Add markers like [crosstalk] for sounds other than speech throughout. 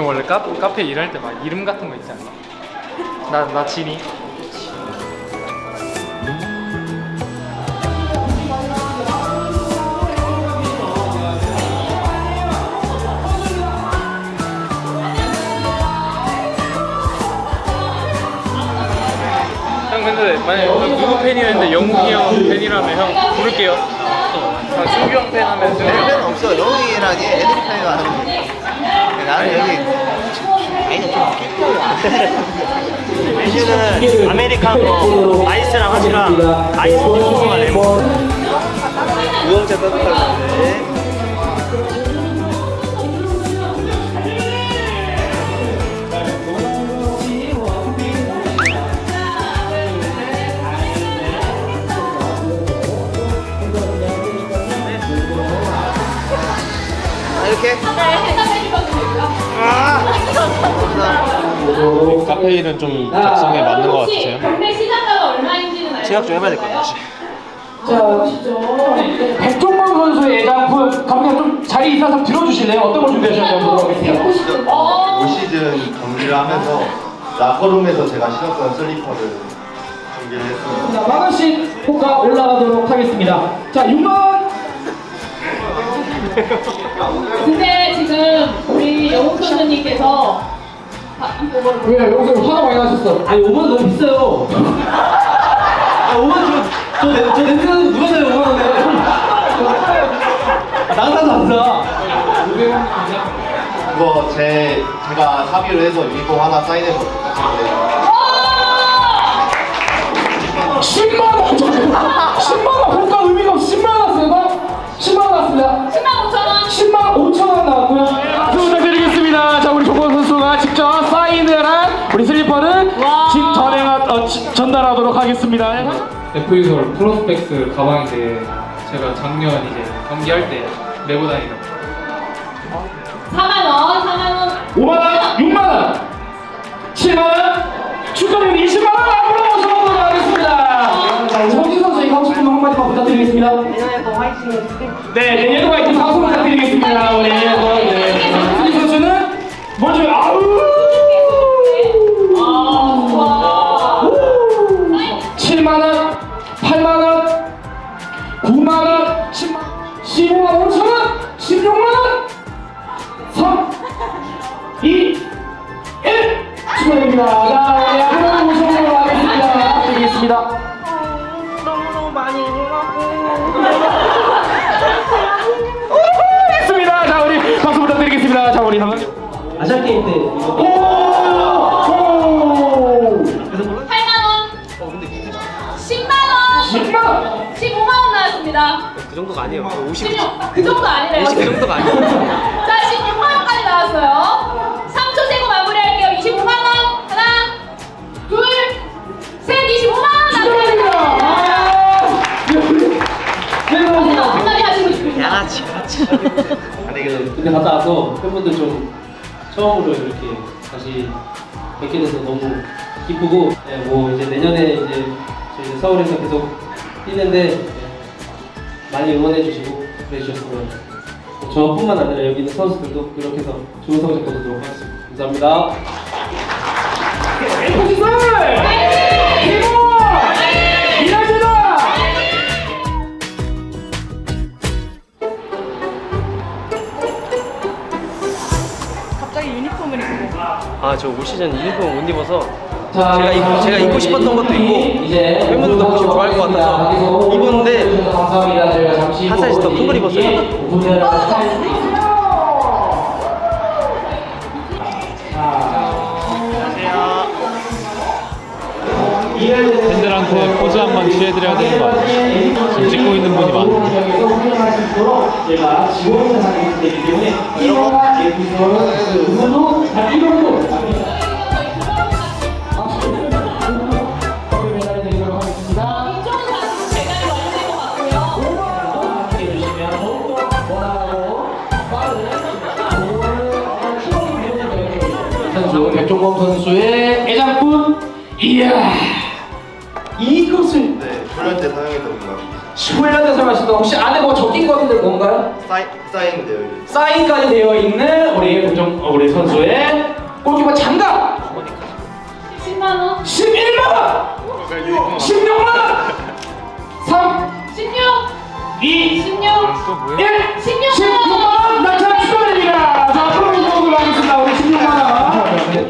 그럼 원래 카, 카페 일할 때 막 이름 같은 거 있지 않나? 나, 나 진이 형 근데 만약에 누구 팬이었는데 영국이 형 팬이라면 형 부를게요 아, 승규 형 팬 하면 승규 형 팬은 없어. 영웅이랑 얘 애들이 팬이 많은데. 나는 여기 아이는 좀 메뉴는 아메리카노 아이스랑 하시랑 아이스 소스와 레몬 우엉차 따뜻한데. 페 일은 좀 적성에 맞는 것 같으세요? 경매 시작가가 얼마인지는 알고 생각 좀 해봐야 될 것 같아. 백종범 선수의 예장품 감독님 좀 자리 있어서 들어주실래요? 어떤 걸 준비하셨는지 한번 보겠습니다. 어, 올 시즌 경기를 하면서 라커룸에서 제가 신었던 슬리퍼를 준비를 했습니다. 자, 만 원씩 호가 올라가도록 하겠습니다. 자, 6만 원. 근데 지금 우리 영웅 선수님께서 왜 여기서 화가 많이 나셨어? 아니 5만 원 너무 비싸요. 아 5만 원저저 저 냄새 나는 누가 사요 5만 원에? 아, 나가도 안 사. 그거 제 제가 사비를 해서 유니폼 하나 사인해서 드렸는데 10만 원. 10만 원 호가 의미가 없어. 10만 원 났어요. 10만 원 났습니다. 10만 5천 원. 10만 5천 하겠습니다. FC서울 프로스펙스 가방인데 제가 작년 이제 경기할 때 메고 다니던 4만 원, 4만 원. 5만 원, 6만 원, 7만 원, 축하드립니다. 20만 원 앞으로 모셔보도록 하겠습니다. 자, 우리 선수에게 하고 싶은 말 한마디만 부탁드리겠습니다. 내년에도 화이팅. 네, 내년에도 화이팅 15만 5천 원, 16만 원, 3, 2, 1, 축하드립니다. 자, 우리 하나 모셔보도록 하겠습니다. 드리겠습니다. 했습니다. 자, 우리 박수 부탁드리겠습니다. 자, 우리 감독님. 아시안 게임 때 나왔습니다. 그 정도가 아니에요 50, 16, 그 정도 아니래요. 그 정도가 아니에요 [laughs] 자, 16만 원까지 나왔어요. 3초 세고 마무리할게요. 25만 원. 하나, 둘, 셋, 25만 원. 아! 네, 감사합니다. 한마디 하시고 싶으세요? 양아치 양아치 근데 갔다 와서 팬분들 좀 처음으로 이렇게 다시 뵙게 돼서 너무 기쁘고 네, 뭐 이제 내년에 이제 저희 서울에서 계속 뛰는데 네, 많이 응원해 주시고 그래 주셨으면 저뿐만 아니라 여기 있는 선수들도 그렇게 해서 좋은 성적 거두도록 하겠습니다. 감사합니다. 에코시설! 기본! 일하시다! 아저 올 시즌 유니폼 못 입어서 자, 제가 입고- 제가 입고 싶었던 것도 있고 사이즈 더 큰 걸 입었어요. 오픈을 할 팬들한테 포즈 한 번 취해드려야 되는 거 아니에요? 지금 찍고 있는 분이 많은데 선수 선수의 애장품 이야 이것을 네, 훈련 때 사용했던 거 훈련돼서 말씀도 혹시 안에 뭐 적힌 거 같은데 뭔가요? 사인 사인 되어 있는. 사인까지 되어 있는 우리 고정 어, 우리 선수의 골키퍼 장갑 10만 원. 11만 원 16만 원 3 16. 2 16. 1 16. 16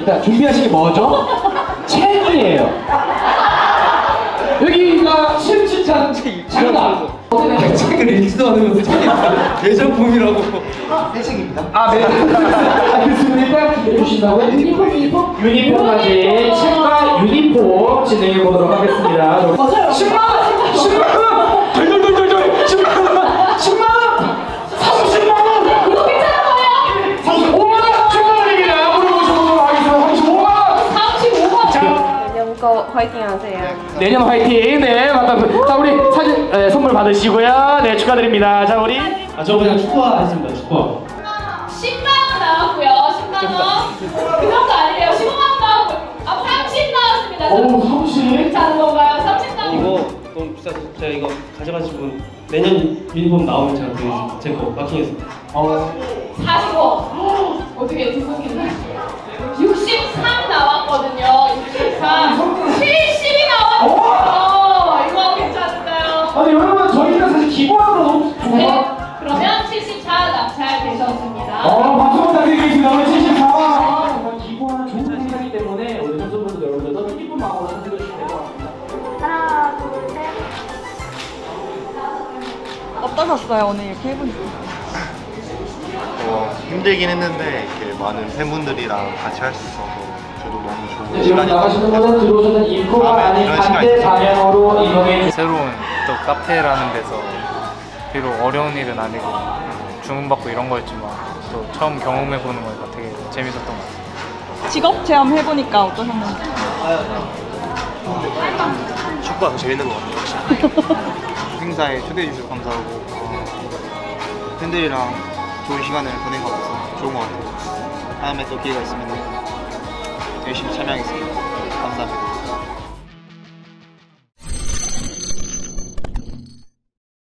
일단 준비하신 게 뭐죠? 책이에요. 여기가 실질찬 장갑. 책을 읽지도 않으면서 대장품이라고. 회식입니다. 아, 네. 알겠습니다. 기대해 주신다고요? 유니폼 유니폼. 유니폼까지 책과 유니폼 진행해 보도록 하겠습니다. 맞아요. 10만 원! 10만 원! 화이팅 하세요. 내년 화이팅. 네, 맞다. 자, 우리 사진 네, 선물 받으시고요. 네, 축하드립니다. 자, 우리 아, 저 그냥 축구화 했습니다, 축구화. 10만 원 나왔고요. 10만 원. 그 정도 아니래요. 15만 원 나왔고. 아, 30 나왔습니다. 오, 30. 괜찮은 건가요? 30 나왔고. 이거 너무 비싸서 제가 이거 가져가신 분 내년 유니폼 나오면 제가 드리겠습니다. 제거 마킹해서. 어, 45. 어떻게 두 분이나? 어떠셨어요 오늘 이렇게 해보니까? 어, 힘들긴 했는데 이렇게 많은 팬분들이랑 같이 할 수 있어서 저도 너무 좋은 네, 지금 시간이 나가시는 분은 들어오셔는 인코가 다음에 아닌 이런 반대 시간이 방향으로 이동해 주세요. 새로운 또 카페라는 데서 비록 어려운 일은 아니고 주문받고 이런 거였지만 또 처음 경험해보는 거니까 되게 재밌었던 것 같아요. 직업 체험 해보니까 어떠셨는지? 축구가 더 재밌는 것 같아요. [laughs] 행사에 초대해 주셔서 감사하고 어, 팬들이랑 좋은 시간을 보낸 것 같아서 좋은 것 같아요. 다음에 또 기회가 있으면 열심히 참여하겠습니다. 감사합니다.